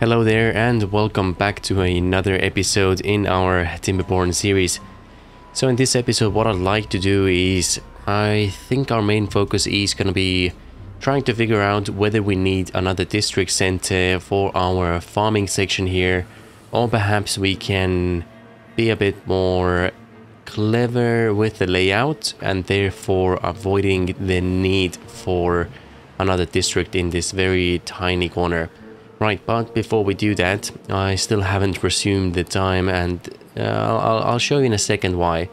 Hello there and welcome back to another episode in our Timberborn series. So in this episode what I'd like to do is I think our main focus is going to be trying to figure out whether we need another district center for our farming section here or perhaps we can be a bit more clever with the layout and therefore avoiding the need for another district in this very tiny corner. Right, but before we do that, I still haven't resumed the time and uh, I'll, I'll show you in a second why.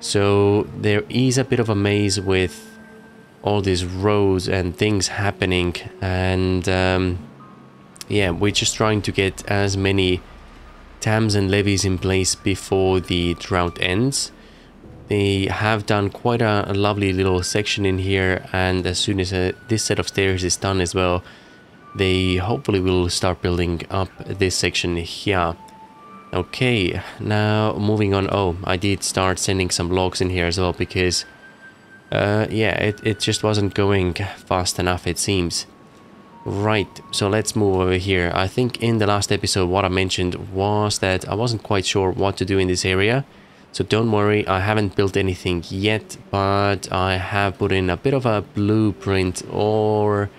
So there is a bit of a maze with all these roads and things happening and um, yeah, we're just trying to get as many dams and levees in place before the drought ends. They have done quite a, a lovely little section in here and as soon as uh, this set of stairs is done as well, they hopefully will start building up this section here. Okay, now moving on. Oh, I did start sending some logs in here as well because, uh, yeah, it, it just wasn't going fast enough, it seems. Right, so let's move over here. I think in the last episode what I mentioned was that I wasn't quite sure what to do in this area. So don't worry, I haven't built anything yet, but I have put in a bit of a blueprint or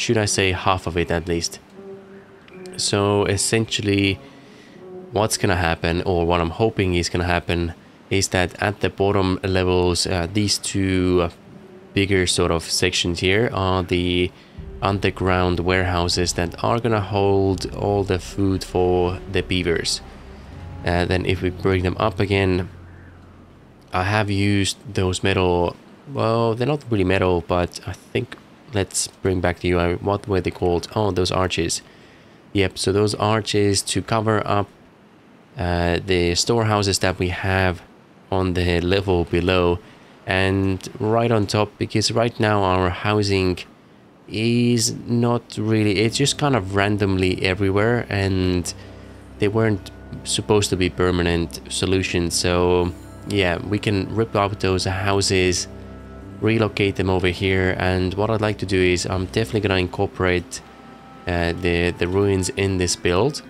should I say half of it at least. So essentially what's gonna happen or what I'm hoping is gonna happen is that at the bottom levels uh, these two bigger sort of sections here are the underground warehouses that are gonna hold all the food for the beavers. Uh, then if we bring them up again I have used those metal well they're not really metal but I think let's bring back to you uh, what were they called? Oh those arches. Yep so those arches to cover up uh, the storehouses that we have on the level below and right on top because right now our housing is not really it's just kind of randomly everywhere and they weren't supposed to be permanent solutions. So yeah we can rip out those houses relocate them over here. And what I'd like to do is I'm definitely gonna incorporate uh, the the ruins in this build.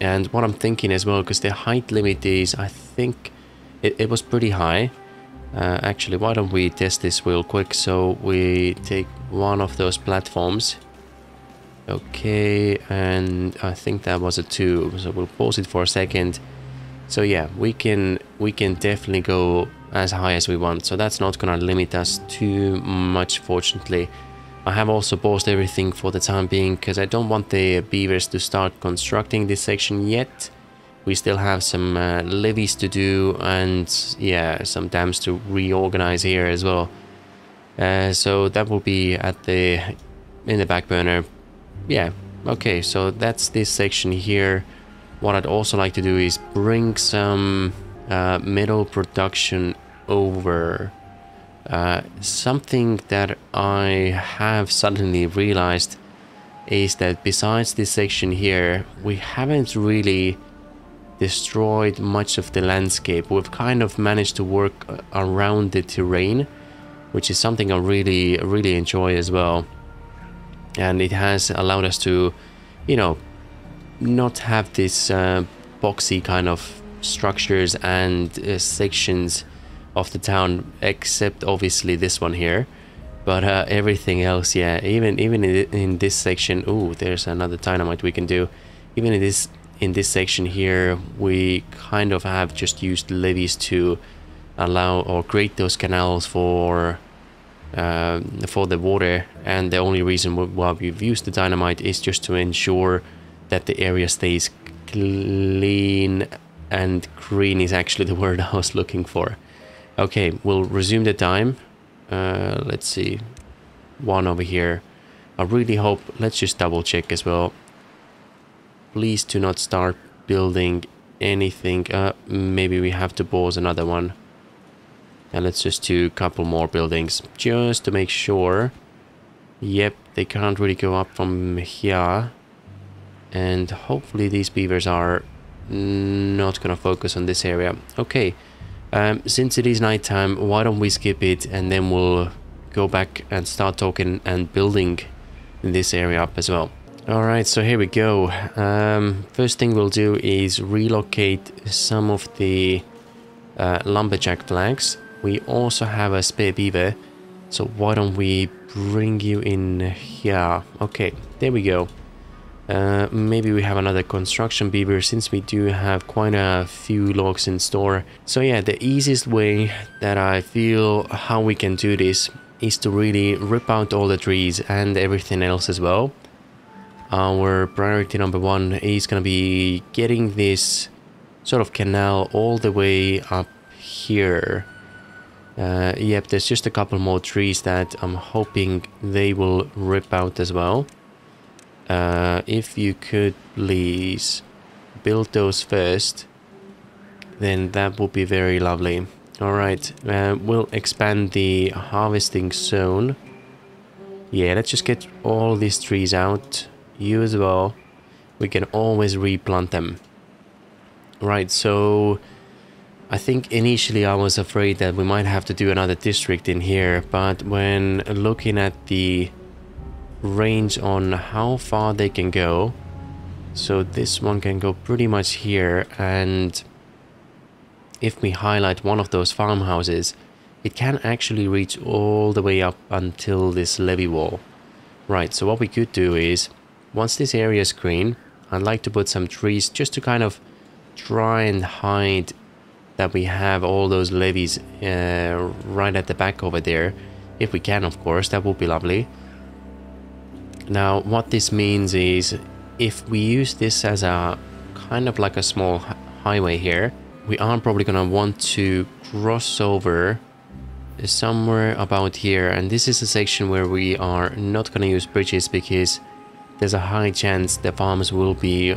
And what I'm thinking as well because the height limit is I think it, it was pretty high. Uh, actually why don't we test this real quick? So we take one of those platforms. Okay and I think that was a two so we'll pause it for a second. So yeah we can we can definitely go as high as we want. So that's not gonna limit us too much, fortunately. I have also paused everything for the time being because I don't want the beavers to start constructing this section yet. We still have some uh, levees to do and yeah, some dams to reorganize here as well. Uh, so that will be at the in the back burner. Yeah, okay, so that's this section here. What I'd also like to do is bring some uh, metal production over uh, something that I have suddenly realized is that besides this section here we haven't really destroyed much of the landscape. We've kind of managed to work uh, around the terrain which is something I really really enjoy as well. And it has allowed us to you know not have this uh, boxy kind of structures and uh, sections of the town except obviously this one here. But uh, everything else yeah even even in, in this section oh there's another dynamite we can do. Even in this in this section here we kind of have just used levees to allow or create those canals for uh, for the water. And the only reason why we've used the dynamite is just to ensure that the area stays clean and green is actually the word I was looking for. Okay, we'll resume the time. Uh, let's see. One over here. I really hope, let's just double check as well. Please do not start building anything. Uh, maybe we have to pause another one. And let's just do a couple more buildings just to make sure. Yep, they can't really go up from here. And hopefully these beavers are not gonna focus on this area. Okay, um, since it is nighttime, why don't we skip it and then we'll go back and start talking and building this area up as well. Alright, so here we go. Um, first thing we'll do is relocate some of the uh, lumberjack flags. We also have a spare beaver, so why don't we bring you in here? Okay, there we go. Uh, maybe we have another construction beaver since we do have quite a few logs in store. So yeah, the easiest way that I feel how we can do this is to really rip out all the trees and everything else as well. Our priority number one is going to be getting this sort of canal all the way up here. Uh, yep, there's just a couple more trees that I'm hoping they will rip out as well. Uh, if you could please build those first, then that would be very lovely. Alright, uh, we'll expand the harvesting zone. Yeah, let's just get all these trees out. You as well. We can always replant them. Right, so... I think initially I was afraid that we might have to do another district in here, but when looking at the range on how far they can go. So this one can go pretty much here and if we highlight one of those farmhouses, it can actually reach all the way up until this levee wall. Right, so what we could do is, once this area is green, I'd like to put some trees just to kind of try and hide that we have all those levees uh, right at the back over there. If we can, of course, that would be lovely. Now, what this means is if we use this as a kind of like a small highway here, we are probably going to want to cross over somewhere about here. And this is a section where we are not going to use bridges because there's a high chance the farms will be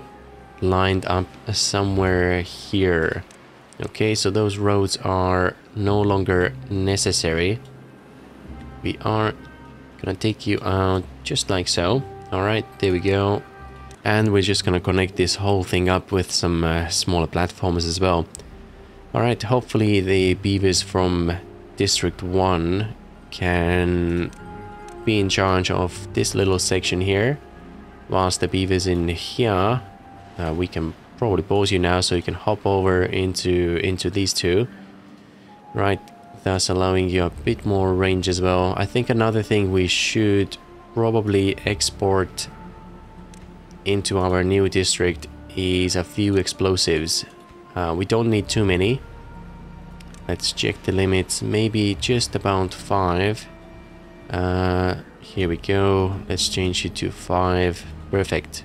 lined up somewhere here. Okay, so those roads are no longer necessary. We are Gonna take you out just like so. Alright, there we go. And we're just gonna connect this whole thing up with some uh, smaller platforms as well. Alright, hopefully the beavers from District 1 can be in charge of this little section here. Whilst the beavers in here, uh, we can probably pause you now so you can hop over into into these two. Right, thus allowing you a bit more range as well. I think another thing we should probably export into our new district is a few explosives. Uh, we don't need too many. Let's check the limits, maybe just about five. Uh, here we go, let's change it to five, perfect.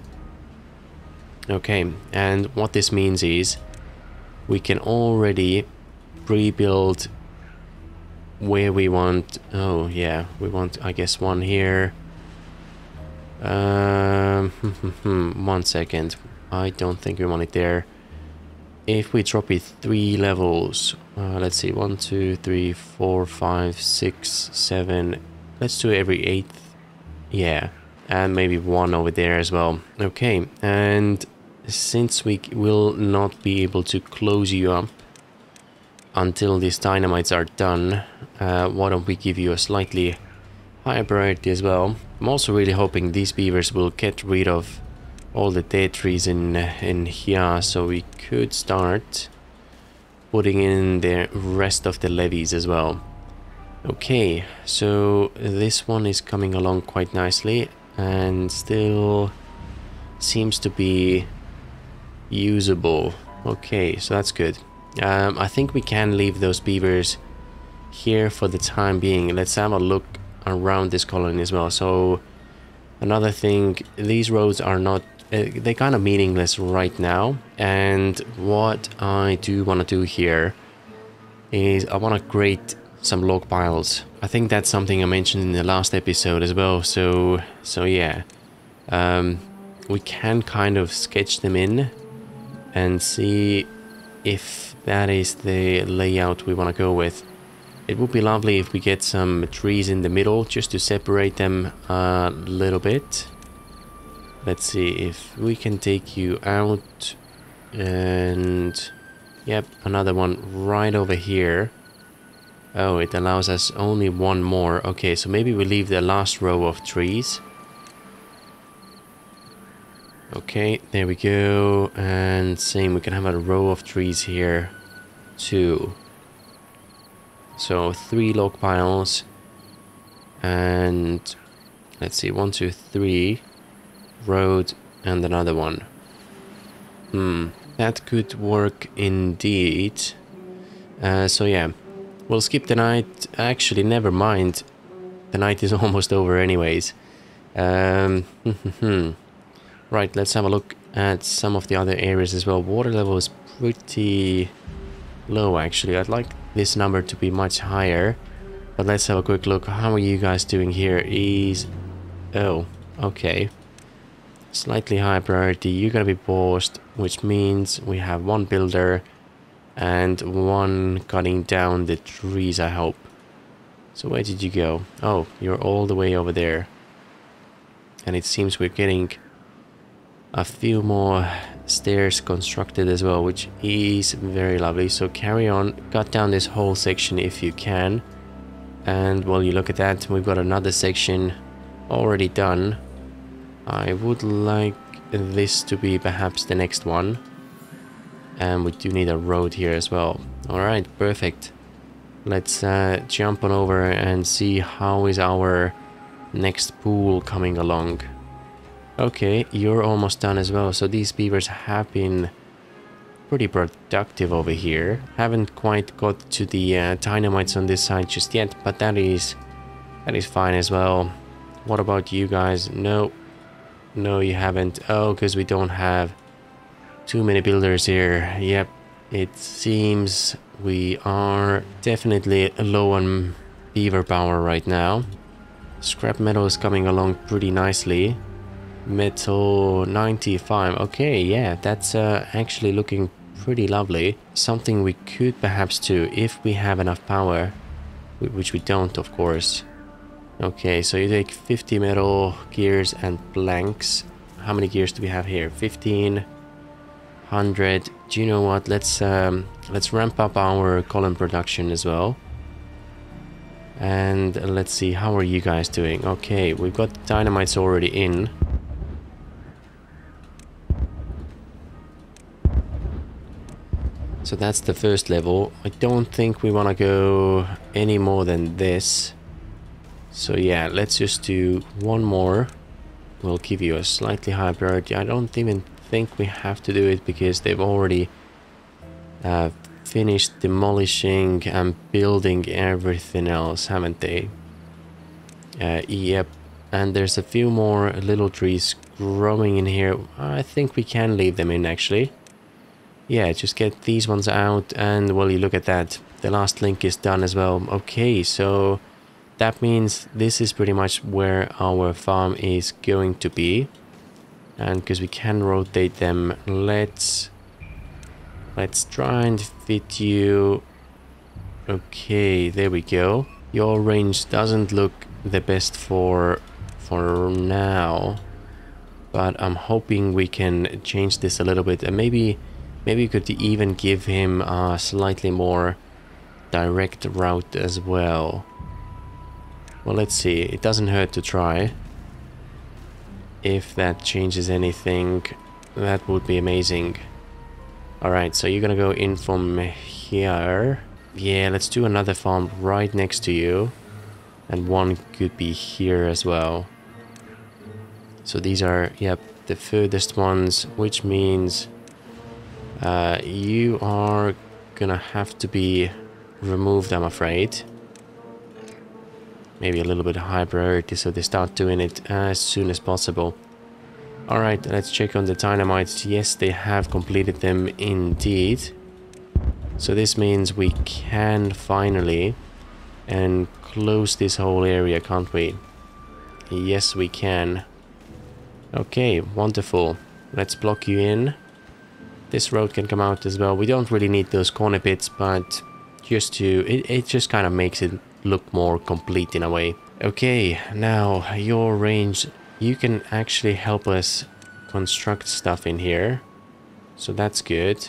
Okay, and what this means is we can already pre-build where we want oh yeah we want I guess one here. Um one second. I don't think we want it there. If we drop it three levels uh, let's see one two three four five six seven. Let's do every eighth. Yeah and maybe one over there as well. Okay and since we will not be able to close you up until these dynamites are done, uh, why don't we give you a slightly higher priority as well. I'm also really hoping these beavers will get rid of all the dead trees in, in here, so we could start putting in the rest of the levees as well. Okay, so this one is coming along quite nicely and still seems to be usable. Okay, so that's good. Um, I think we can leave those beavers here for the time being. Let's have a look around this colony as well. So another thing, these roads are not, uh, they're kind of meaningless right now. And what I do want to do here is I want to create some log piles. I think that's something I mentioned in the last episode as well. So, so yeah, um, we can kind of sketch them in and see if that is the layout we want to go with. It would be lovely if we get some trees in the middle just to separate them a little bit. Let's see if we can take you out and yep, another one right over here. Oh, it allows us only one more. Okay, so maybe we leave the last row of trees. Okay, there we go. And same, we can have a row of trees here too. So three log piles. And let's see, one, two, three. Road and another one. Hmm, that could work indeed. Uh, so yeah, we'll skip the night. Actually, never mind. The night is almost over anyways. Um, right, let's have a look at some of the other areas as well. Water level is pretty low actually. I'd like this number to be much higher. But let's have a quick look. How are you guys doing here? Is... Oh, okay. Slightly higher priority. You're gonna be paused, which means we have one builder and one cutting down the trees, I hope. So where did you go? Oh, you're all the way over there. And it seems we're getting a few more stairs constructed as well, which is very lovely. So carry on, cut down this whole section if you can. And while you look at that, we've got another section already done. I would like this to be perhaps the next one. And we do need a road here as well. Alright, perfect. Let's uh, jump on over and see how is our next pool coming along. Okay, you're almost done as well. So these beavers have been pretty productive over here. Haven't quite got to the uh, dynamites on this side just yet, but that is that is fine as well. What about you guys? No, no, you haven't. Oh, because we don't have too many builders here. Yep, it seems we are definitely low on beaver power right now. Scrap metal is coming along pretty nicely. Metal 95. Okay, yeah, that's uh, actually looking pretty lovely. Something we could perhaps do if we have enough power, which we don't, of course. Okay, so you take 50 metal gears and planks. How many gears do we have here? 15, 100. Do you know what? Let's um, let's ramp up our column production as well. And let's see, how are you guys doing? Okay, we've got dynamites already in. So that's the first level. I don't think we want to go any more than this. So yeah, let's just do one more. We'll give you a slightly higher priority. I don't even think we have to do it because they've already uh, finished demolishing and building everything else, haven't they? Uh, yep. And there's a few more little trees growing in here. I think we can leave them in actually. Yeah, just get these ones out and well, you look at that. The last link is done as well. Okay, so that means this is pretty much where our farm is going to be and because we can rotate them let's let's try and fit you okay there we go your range doesn't look the best for for now but I'm hoping we can change this a little bit and maybe maybe you could even give him a slightly more direct route as well well, let's see. It doesn't hurt to try. If that changes anything, that would be amazing. Alright, so you're gonna go in from here. Yeah, let's do another farm right next to you. And one could be here as well. So these are, yep, the furthest ones, which means uh, you are gonna have to be removed, I'm afraid maybe a little bit high priority so they start doing it as soon as possible. Alright, let's check on the dynamites. Yes, they have completed them indeed. So this means we can finally and close this whole area, can't we? Yes, we can. Okay, wonderful. Let's block you in. This road can come out as well. We don't really need those corner pits, but just to... It, it just kind of makes it look more complete in a way. Okay, now your range, you can actually help us construct stuff in here. So that's good.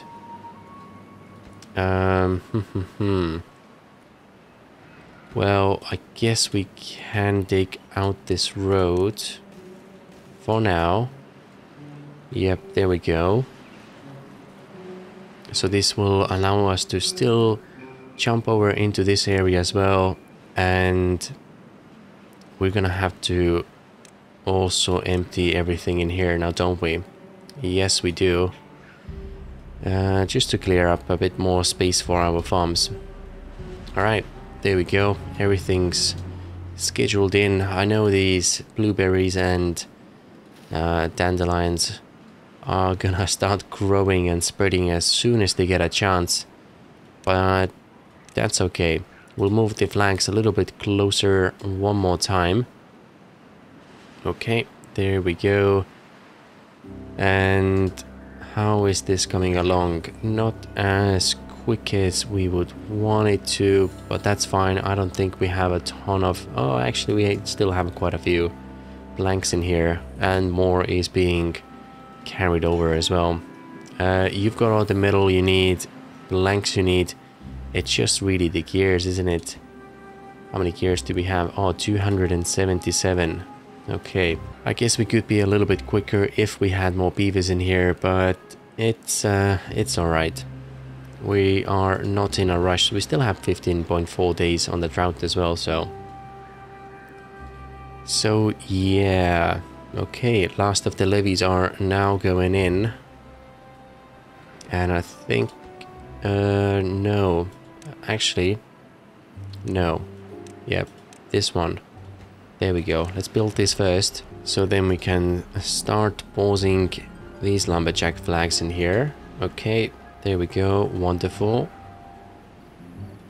Um. Well, I guess we can dig out this road for now. Yep, there we go. So this will allow us to still jump over into this area as well. And we're gonna have to also empty everything in here now, don't we? Yes, we do. Uh, just to clear up a bit more space for our farms. Alright, there we go. Everything's scheduled in. I know these blueberries and uh, dandelions are gonna start growing and spreading as soon as they get a chance. But that's okay. We'll move the flanks a little bit closer one more time. Okay, there we go. And how is this coming along? Not as quick as we would want it to, but that's fine. I don't think we have a ton of... Oh, actually, we still have quite a few planks in here, and more is being carried over as well. Uh, you've got all the metal you need, the planks you need. It's just really the gears, isn't it? How many gears do we have? Oh, 277. Okay, I guess we could be a little bit quicker if we had more beavers in here, but it's uh, it's alright. We are not in a rush. We still have 15.4 days on the drought as well, so... So, yeah. Okay, last of the levees are now going in. And I think... Uh, no. Actually, no. Yep, this one. There we go. Let's build this first. So then we can start pausing these lumberjack flags in here. Okay, there we go. Wonderful.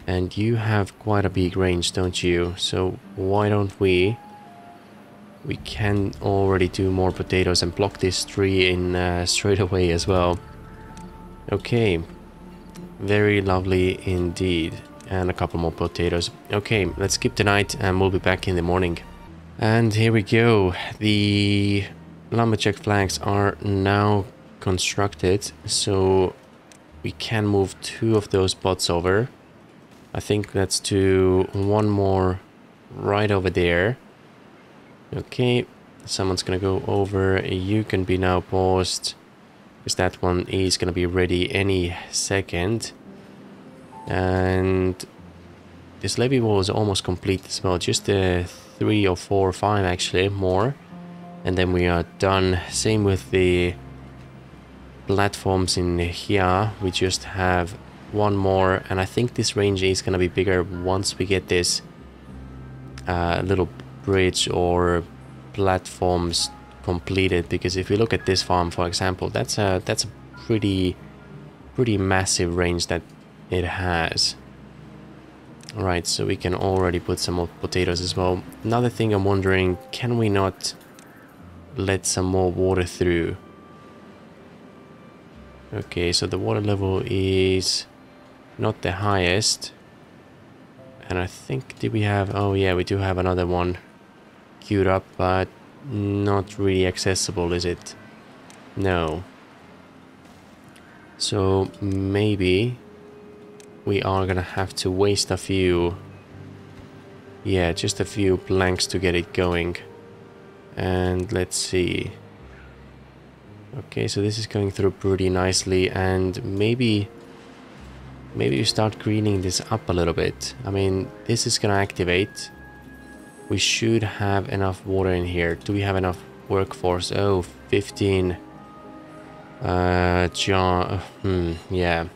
And you have quite a big range, don't you? So why don't we... We can already do more potatoes and block this tree in uh, straight away as well. Okay. Very lovely indeed. And a couple more potatoes. Okay, let's skip tonight and we'll be back in the morning. And here we go. The lumberjack flags are now constructed, so we can move two of those bots over. I think let's do one more right over there. Okay, someone's gonna go over. You can be now paused, because that one is gonna be ready any second. And this levee wall is almost complete as well. Just the three or four or five actually more and then we are done same with the platforms in here we just have one more and I think this range is gonna be bigger once we get this uh, little bridge or platforms completed because if we look at this farm for example that's a that's a pretty pretty massive range that it has right so we can already put some more potatoes as well. Another thing I'm wondering, can we not let some more water through? Okay, so the water level is not the highest. And I think, did we have, oh yeah, we do have another one queued up, but not really accessible, is it? No. So maybe we are gonna have to waste a few yeah just a few blanks to get it going and let's see okay so this is going through pretty nicely and maybe maybe you start greening this up a little bit I mean this is gonna activate we should have enough water in here do we have enough workforce oh 15 uh John hmm yeah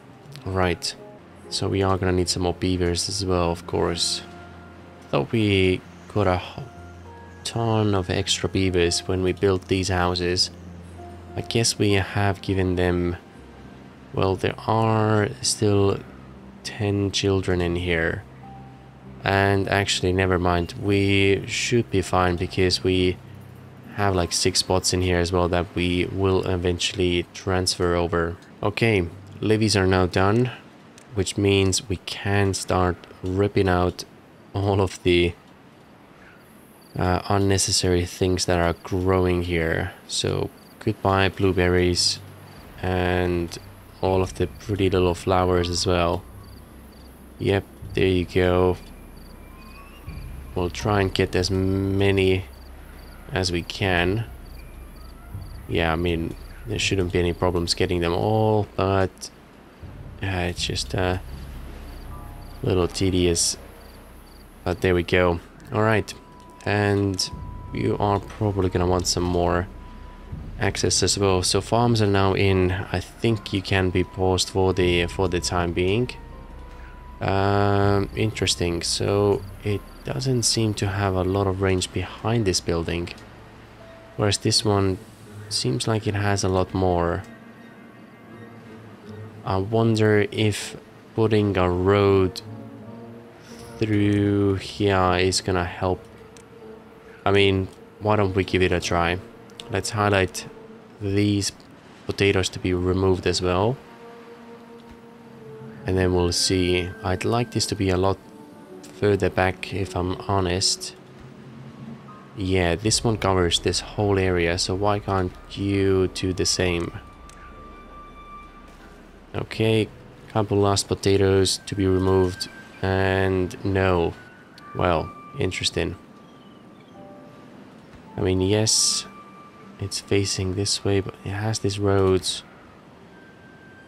right so we are gonna need some more beavers as well, of course. Thought we got a ton of extra beavers when we built these houses. I guess we have given them... Well, there are still 10 children in here. And actually, never mind. We should be fine because we have like six spots in here as well that we will eventually transfer over. Okay, levees are now done which means we can start ripping out all of the uh, unnecessary things that are growing here. So goodbye blueberries and all of the pretty little flowers as well. Yep, there you go. We'll try and get as many as we can. Yeah, I mean, there shouldn't be any problems getting them all, but uh, it's just a little tedious. But there we go. All right, and you are probably gonna want some more access as well. So farms are now in. I think you can be paused for the for the time being. Um, interesting. So it doesn't seem to have a lot of range behind this building, whereas this one seems like it has a lot more. I wonder if putting a road through here is gonna help. I mean, why don't we give it a try? Let's highlight these potatoes to be removed as well. And then we'll see. I'd like this to be a lot further back if I'm honest. Yeah, this one covers this whole area, so why can't you do the same? Okay, couple last potatoes to be removed, and no. Well, interesting. I mean, yes, it's facing this way, but it has these roads.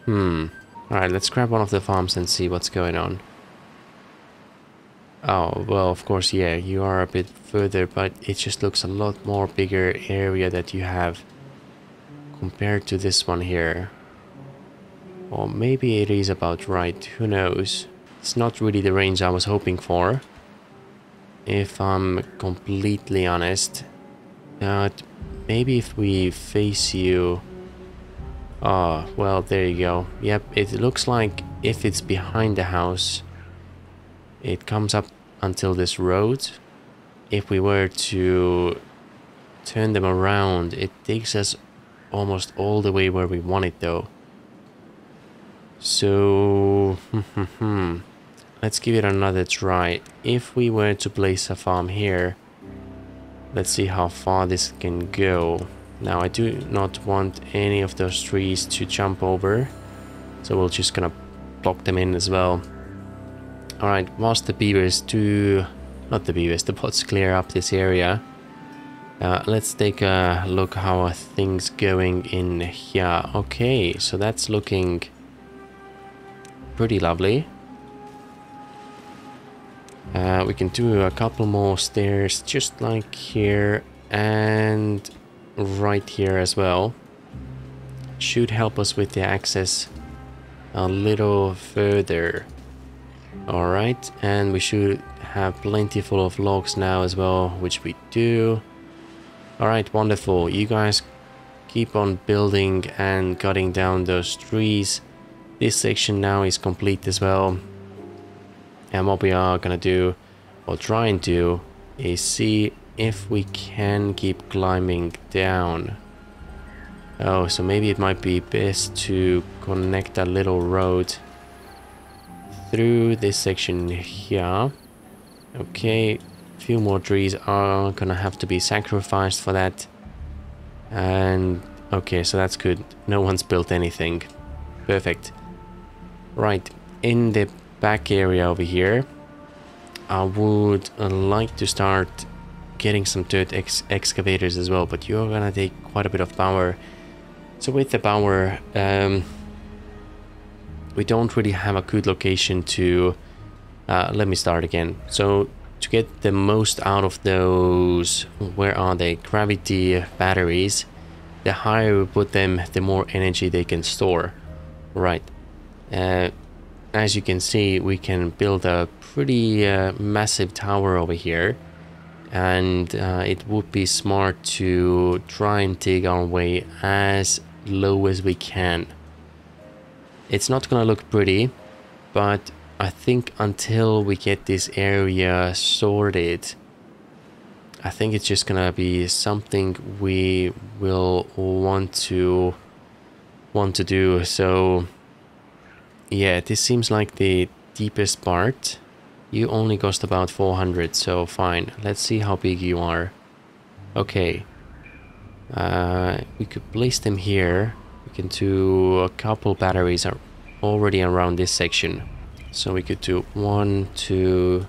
Hmm. Alright, let's grab one of the farms and see what's going on. Oh, well, of course, yeah, you are a bit further, but it just looks a lot more bigger area that you have compared to this one here. Or maybe it is about right, who knows. It's not really the range I was hoping for, if I'm completely honest. But maybe if we face you... Oh, well, there you go. Yep, it looks like if it's behind the house, it comes up until this road. If we were to turn them around, it takes us almost all the way where we want it though. So, let's give it another try. If we were to place a farm here, let's see how far this can go. Now I do not want any of those trees to jump over, so we're just gonna block them in as well. Alright, whilst the beavers do... Not the beavers, the bots clear up this area. Uh, let's take a look how things going in here. Okay, so that's looking pretty lovely. Uh, we can do a couple more stairs just like here and right here as well. Should help us with the access a little further. Alright, and we should have plenty full of logs now as well, which we do. Alright, wonderful. You guys keep on building and cutting down those trees. This section now is complete as well. And what we are gonna do, or try and do, is see if we can keep climbing down. Oh, so maybe it might be best to connect a little road through this section here. Okay, a few more trees are gonna have to be sacrificed for that. And okay, so that's good. No one's built anything. Perfect. Right, in the back area over here, I would like to start getting some dirt ex excavators as well, but you're gonna take quite a bit of power. So with the power, um, we don't really have a good location to... Uh, let me start again. So to get the most out of those, where are they? Gravity batteries. The higher we put them, the more energy they can store. Right. Uh, as you can see, we can build a pretty uh, massive tower over here. And uh, it would be smart to try and dig our way as low as we can. It's not gonna look pretty, but I think until we get this area sorted, I think it's just gonna be something we will want to want to do. So yeah, this seems like the deepest part. You only cost about 400, so fine. Let's see how big you are. Okay. Uh, we could place them here. We can do a couple batteries are already around this section. So we could do one, two...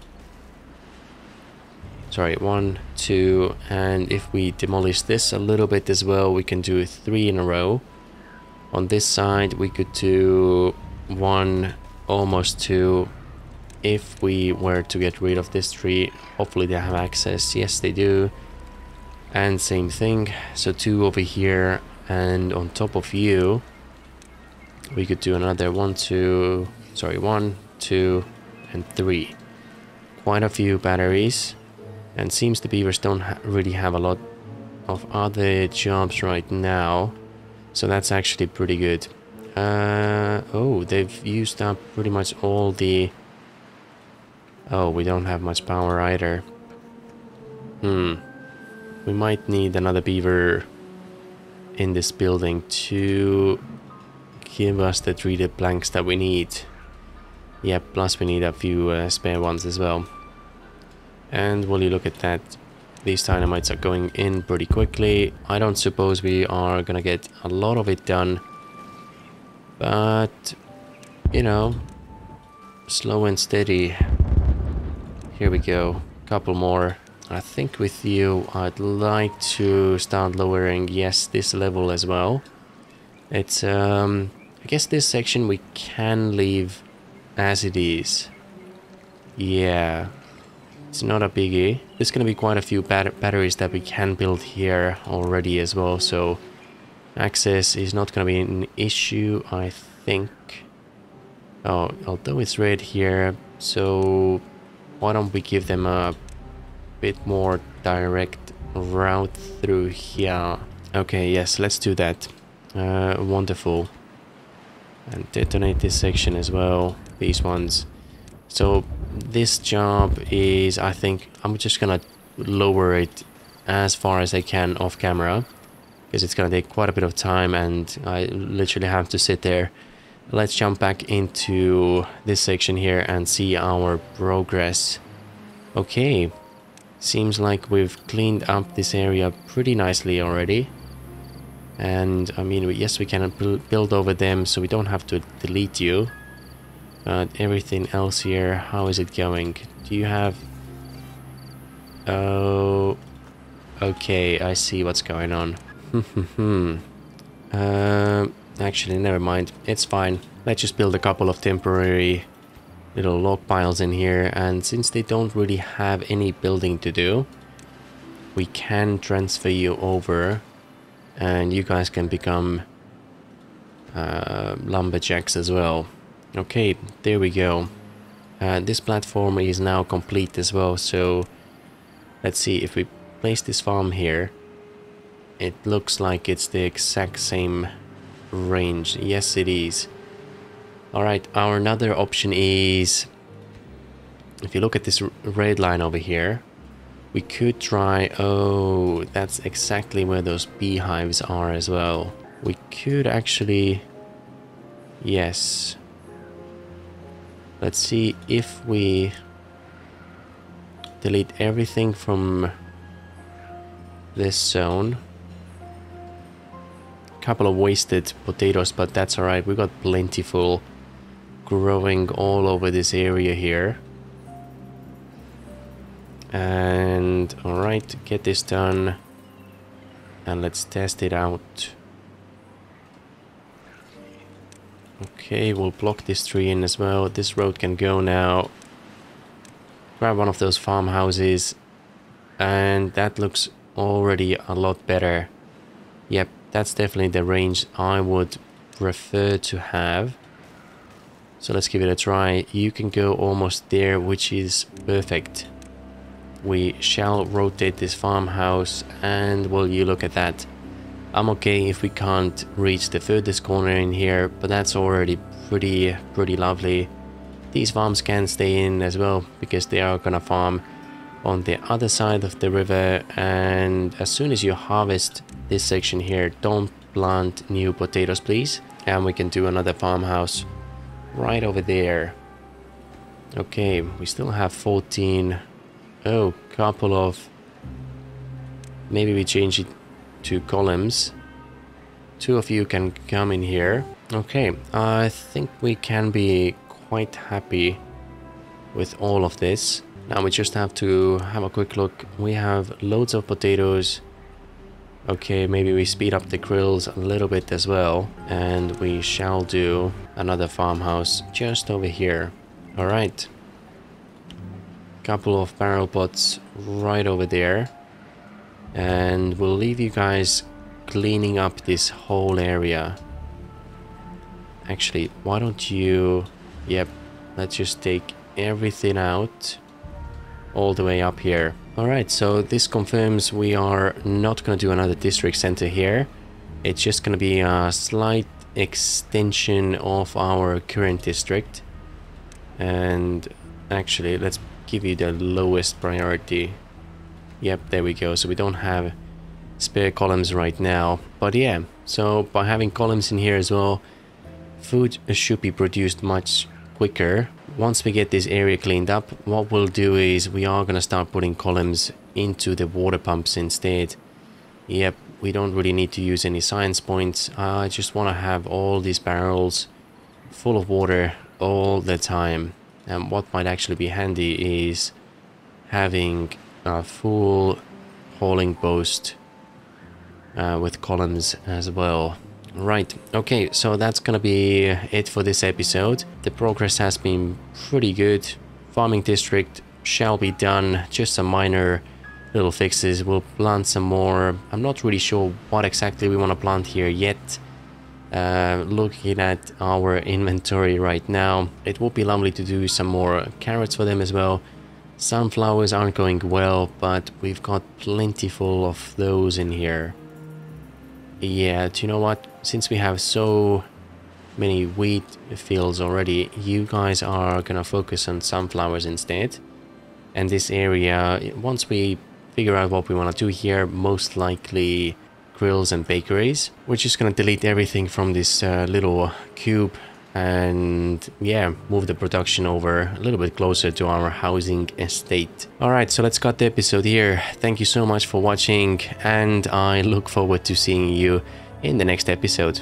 Sorry, one, two, and if we demolish this a little bit as well, we can do three in a row. On this side, we could do one, almost two. If we were to get rid of this tree, hopefully they have access. Yes, they do. And same thing. So two over here, and on top of you, we could do another one, two, sorry, one, two, and three. Quite a few batteries. And seems the beavers don't ha really have a lot of other jobs right now. So that's actually pretty good. Uh, oh, they've used up pretty much all the... Oh, we don't have much power either. Hmm. We might need another beaver in this building to give us the treated planks that we need. Yeah, plus we need a few uh, spare ones as well. And will you look at that? These dynamites are going in pretty quickly. I don't suppose we are gonna get a lot of it done. But, you know, slow and steady. Here we go. Couple more. I think with you, I'd like to start lowering, yes, this level as well. It's, um, I guess this section we can leave as it is. Yeah, it's not a biggie. There's gonna be quite a few bat batteries that we can build here already as well, so access is not gonna be an issue, I think. Oh, although it's red here, so why don't we give them a bit more direct route through here. Okay, yes, let's do that. Uh, wonderful. And detonate this section as well, these ones. So this job is, I think, I'm just gonna lower it as far as I can off camera because it's gonna take quite a bit of time and I literally have to sit there. Let's jump back into this section here and see our progress. Okay, seems like we've cleaned up this area pretty nicely already. And I mean, yes, we can build over them so we don't have to delete you. But everything else here, how is it going? Do you have... Oh... Okay, I see what's going on. Hmm. uh, actually, never mind. It's fine. Let's just build a couple of temporary little log piles in here. And since they don't really have any building to do, we can transfer you over. And you guys can become uh, lumberjacks as well. Okay, there we go. Uh, this platform is now complete as well, so let's see if we place this farm here. It looks like it's the exact same range. Yes, it is. Alright, our another option is... If you look at this red line over here, we could try... Oh, that's exactly where those beehives are as well. We could actually... Yes. Let's see if we delete everything from this zone. Couple of wasted potatoes, but that's alright. We got plentiful growing all over this area here. And alright, get this done. And let's test it out. Okay, we'll block this tree in as well. This road can go now. Grab one of those farmhouses. And that looks already a lot better. Yep, that's definitely the range I would prefer to have. So let's give it a try. You can go almost there, which is perfect. We shall rotate this farmhouse and well, you look at that. I'm okay if we can't reach the furthest corner in here, but that's already pretty, pretty lovely. These farms can stay in as well, because they are gonna farm on the other side of the river, and as soon as you harvest this section here, don't plant new potatoes, please. And we can do another farmhouse right over there. Okay, we still have 14. Oh, couple of... Maybe we change it to columns. Two of you can come in here. Okay, I think we can be quite happy with all of this. Now we just have to have a quick look. We have loads of potatoes. Okay, maybe we speed up the grills a little bit as well. And we shall do another farmhouse just over here. Alright. Couple of barrel pots right over there. And we'll leave you guys cleaning up this whole area. Actually, why don't you... Yep, let's just take everything out all the way up here. Alright, so this confirms we are not going to do another district center here. It's just going to be a slight extension of our current district. And actually, let's give you the lowest priority. Yep, there we go. So we don't have spare columns right now. But yeah, so by having columns in here as well, food should be produced much quicker. Once we get this area cleaned up, what we'll do is we are going to start putting columns into the water pumps instead. Yep, we don't really need to use any science points. I just want to have all these barrels full of water all the time. And what might actually be handy is having a full hauling post uh, with columns as well. Right, okay, so that's gonna be it for this episode. The progress has been pretty good. Farming district shall be done, just some minor little fixes. We'll plant some more. I'm not really sure what exactly we want to plant here yet. Uh, looking at our inventory right now, it would be lovely to do some more carrots for them as well. Sunflowers aren't going well, but we've got plentiful of those in here. Yeah, do you know what? Since we have so many wheat fields already, you guys are gonna focus on sunflowers instead. And this area, once we figure out what we want to do here, most likely grills and bakeries. We're just gonna delete everything from this uh, little cube and yeah move the production over a little bit closer to our housing estate. All right so let's cut the episode here. Thank you so much for watching and i look forward to seeing you in the next episode